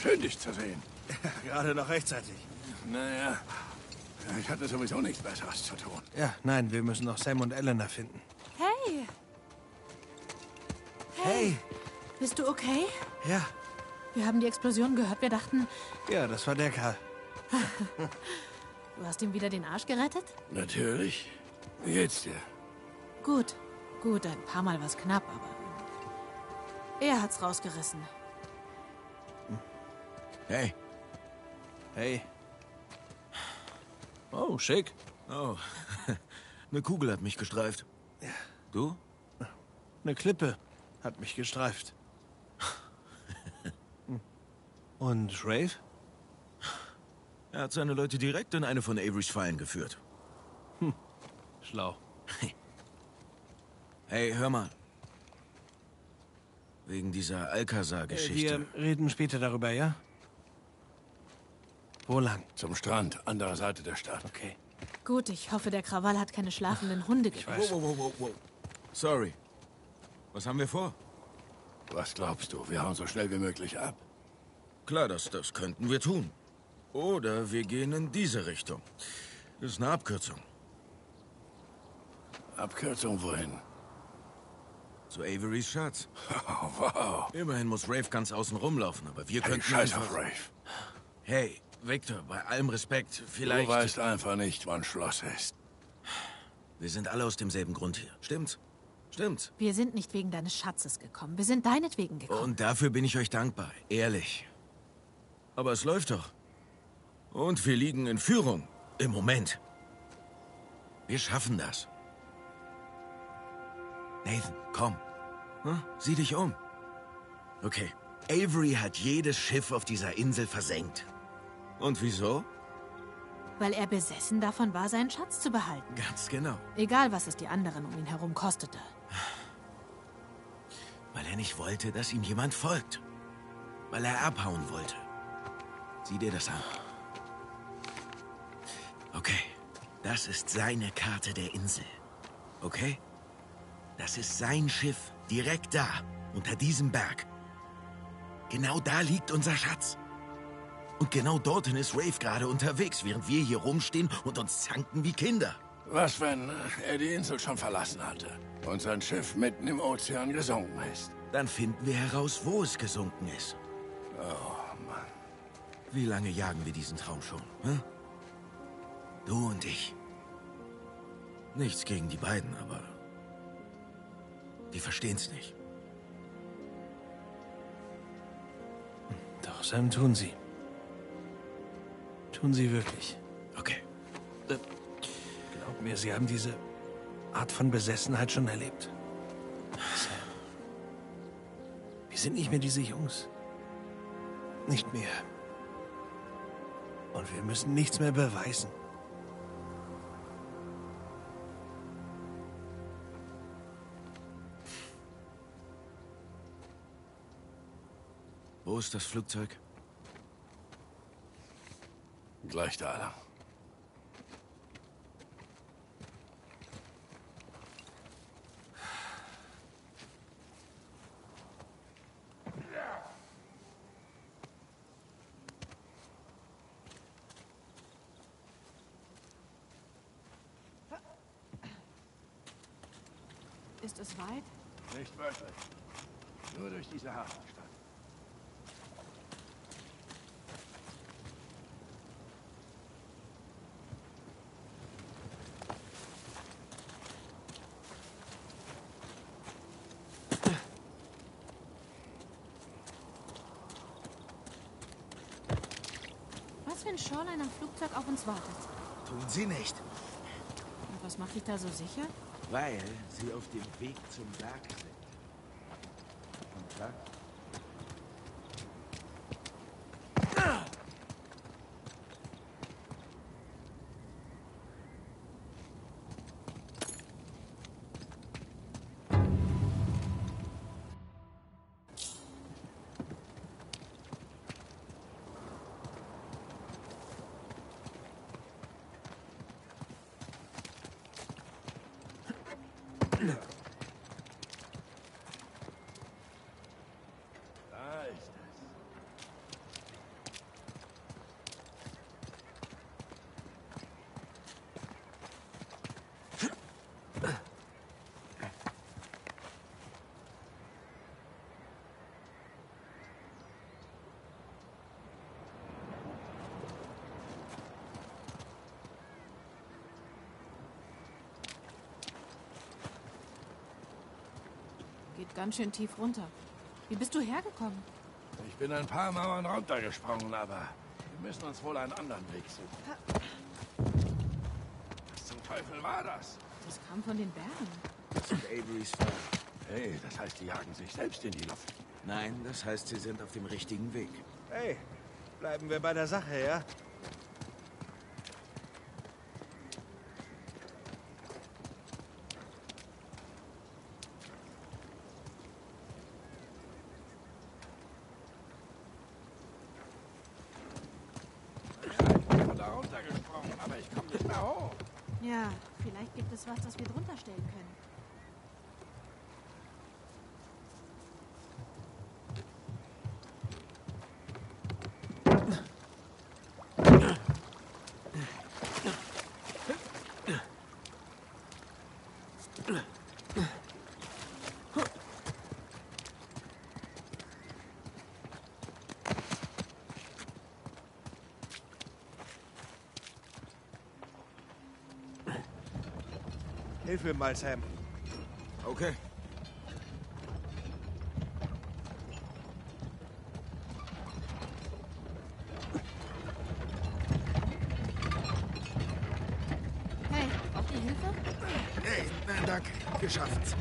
Schön, dich zu sehen. Gerade noch rechtzeitig. Naja, ich hatte sowieso nichts Besseres zu tun. Ja, nein, wir müssen noch Sam und Elena finden. Hey, Hey! bist du okay? Ja, Wir haben die Explosion gehört. Wir dachten, ja, das war der Kerl. du hast ihm wieder den Arsch gerettet? Natürlich. Wie geht's dir? Gut, gut, ein paar Mal war's knapp, aber er hat's rausgerissen. Hey. Hey. Oh, schick. Oh. Eine Kugel hat mich gestreift. Du? Eine Klippe hat mich gestreift. Hm. Und Rave? Er hat seine Leute direkt in eine von Averys Fallen geführt. Schlau. Hey, hör mal. Wegen dieser Alcazar-Geschichte. Wir reden später darüber, ja? Wo lang? Zum Strand, anderer Seite der Stadt. Okay. Gut, ich hoffe, der Krawall hat keine schlafenden Hunde weiß. Wow, wow, wow, wow. Sorry. Was haben wir vor? Was glaubst du? Wir hauen so schnell wie möglich ab. Klar, das, das könnten wir tun. Oder wir gehen in diese Richtung. Das ist eine Abkürzung. Abkürzung wohin? Zu Averys Schatz. Oh, wow. Immerhin muss Rafe ganz außen rumlaufen, aber wir Hey, könnten scheiß einfach... auf Rave. Hey, Victor, bei allem Respekt, vielleicht... Du weißt einfach nicht, wann Schloss ist. Wir sind alle aus demselben Grund hier. Stimmt's? Stimmt's. Wir sind nicht wegen deines Schatzes gekommen. Wir sind deinetwegen gekommen. Und dafür bin ich euch dankbar. Ehrlich. Aber es läuft doch. Und wir liegen in Führung. Im Moment. Wir schaffen das. Nathan, komm. Hm? Sieh dich um. Okay. Avery hat jedes Schiff auf dieser Insel versenkt. Und wieso? Weil er besessen davon war, seinen Schatz zu behalten. Ganz genau. Egal, was es die anderen um ihn herum kostete. Weil er nicht wollte, dass ihm jemand folgt. Weil er abhauen wollte. Sieh dir das an. Okay, das ist seine Karte der Insel. Okay? Das ist sein Schiff, direkt da, unter diesem Berg. Genau da liegt unser Schatz. Und genau dorthin ist Rafe gerade unterwegs, während wir hier rumstehen und uns zanken wie Kinder. Was, wenn äh, er die Insel schon verlassen hatte und sein Schiff mitten im Ozean gesunken ist? Dann finden wir heraus, wo es gesunken ist. Oh, Mann. Wie lange jagen wir diesen Traum schon? Hä? Du und ich. Nichts gegen die beiden, aber die verstehen's nicht. Doch, Sam, tun sie. Tun sie wirklich. Okay. Glaub mir, sie haben diese Art von Besessenheit schon erlebt. Sam. Wir sind nicht mehr diese Jungs. Nicht mehr. Und wir müssen nichts mehr beweisen. Wo ist das Flugzeug? Gleich da lang. Ist es weit? Nicht wirklich. Nur durch diese Hafenstadt. Wenn Shoreline am Flugzeug auf uns wartet? Tun sie nicht. Und was macht dich da so sicher? Weil sie auf dem Weg zum Berg sind. Ganz schön tief runter. Wie bist du hergekommen? Ich bin ein paar Mauern runtergesprungen, aber wir müssen uns wohl einen anderen Weg suchen. Was zum Teufel war das? Das kam von den Bergen. Das sind Averys Feuer. Hey, das heißt, die jagen sich selbst in die Luft. Nein, das heißt, sie sind auf dem richtigen Weg. Hey, bleiben wir bei der Sache, ja? Ich bin von da runtergesprungen, aber ich komme nicht mehr hoch. Ja, vielleicht gibt es was, das wir drunter stellen können. Hilf mal, Sam. Okay. Hey, auf die Hilfe? Hey, nein, danke. Geschafft.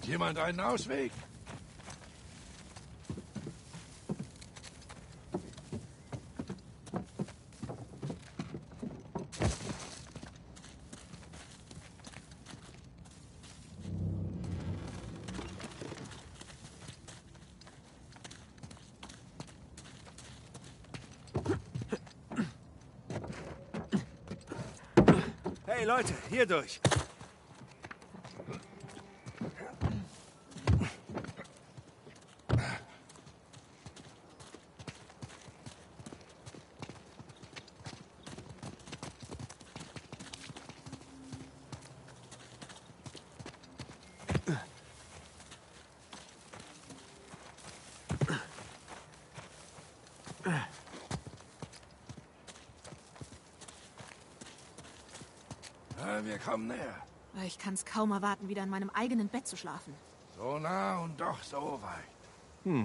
Sieht jemand einen Ausweg? Hey Leute, hier durch. Kommen näher. Ich kann es kaum erwarten, wieder in meinem eigenen Bett zu schlafen. So nah und doch so weit.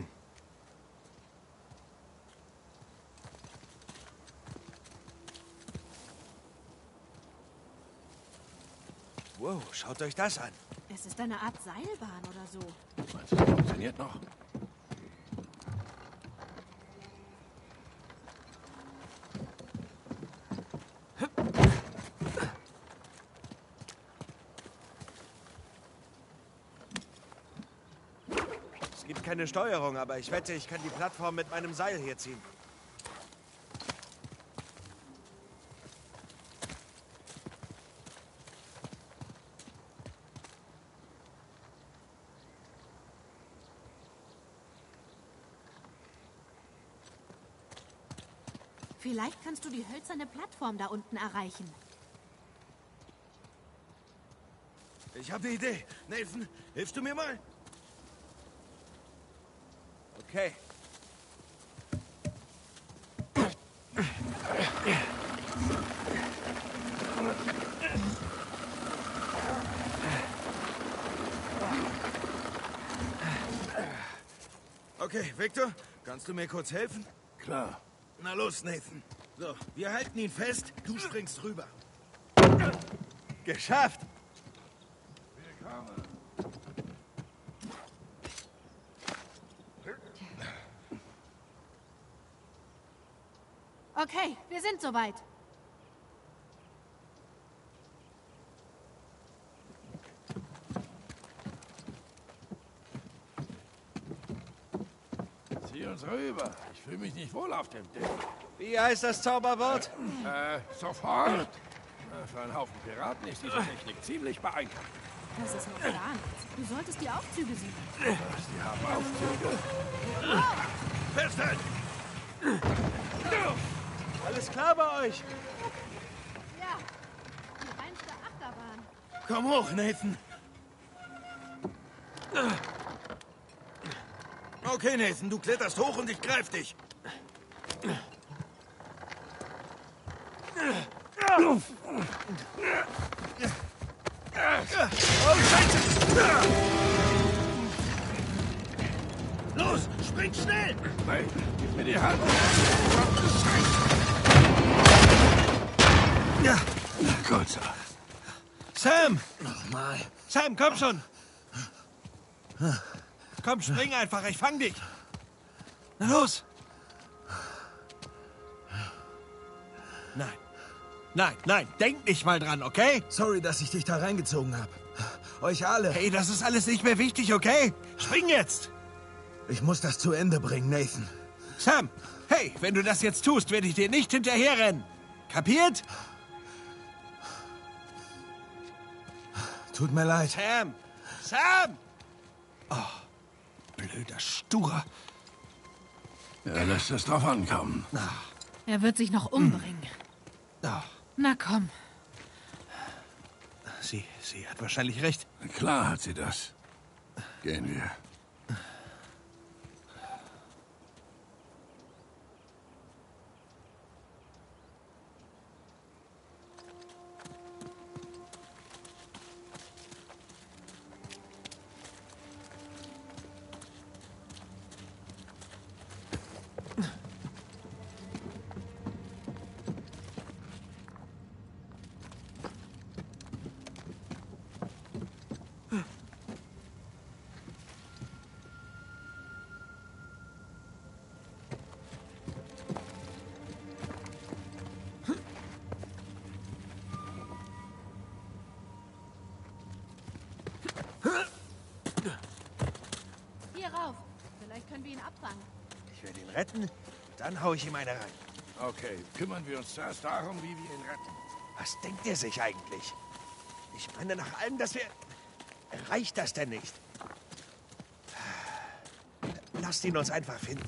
Wow, schaut euch das an. Es ist eine Art Seilbahn oder so. Meinst du, das funktioniert noch? Keine Steuerung, aber ich wette, ich kann die Plattform mit meinem Seil hier ziehen. Vielleicht kannst du die hölzerne Plattform da unten erreichen. Ich habe eine Idee. Nathan, hilfst du mir mal? Okay. Okay, Victor, kannst du mir kurz helfen? Klar. Na los, Nathan. So, wir halten ihn fest, du springst rüber. Geschafft! Okay, wir sind soweit. Zieh uns rüber. Ich fühle mich nicht wohl auf dem Ding. Wie heißt das Zauberwort? Äh, sofort. Äh, Für einen Haufen Piraten ist diese Technik ziemlich beeindruckend. Das ist noch gar nichts. Du solltest die Aufzüge sehen. Sie haben Aufzüge. Festhalten! Alles klar bei euch? Ja, die reinste Achterbahn. Komm hoch, Nathan. Okay, Nathan, du kletterst hoch und ich greif dich. Los, spring schnell! Hey, gib mir die Hand. Ja. Gut so. Sam! Nochmal. Sam, komm schon! Komm, spring einfach, ich fang dich! Na los! Nein. Nein, nein, denk nicht mal dran, okay? Sorry, dass ich dich da reingezogen habe. Euch alle. Hey, das ist alles nicht mehr wichtig, okay? Spring jetzt! Ich muss das zu Ende bringen, Nathan. Sam! Hey, wenn du das jetzt tust, werde ich dir nicht hinterherrennen. Kapiert? Tut mir leid. Sam! Sam! Oh, blöder Stur. Er lässt es drauf ankommen. Er wird sich noch umbringen. Oh, Na komm. sie, sie hat wahrscheinlich recht. Klar hat sie das. Gehen wir. Retten, dann hau ich ihm eine rein. Okay, kümmern wir uns zuerst darum, wie wir ihn retten. Was denkt er sich eigentlich? Ich meine, nach allem, dass wir... Reicht das denn nicht? Lasst ihn uns einfach finden.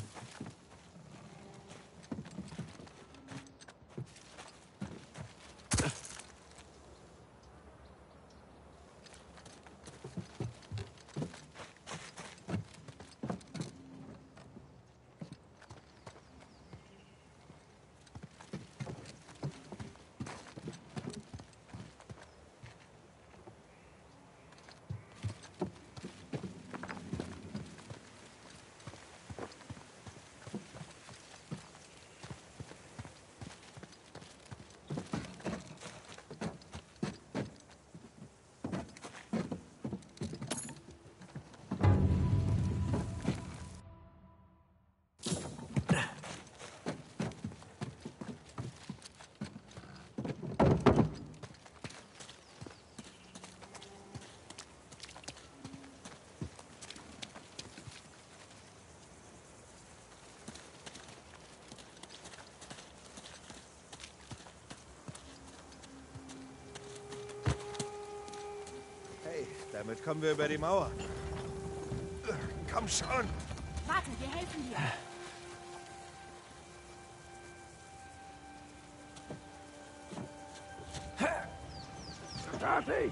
Hey, damit kommen wir über die Mauer. Komm schon. Warte, wir helfen dir. Fertig.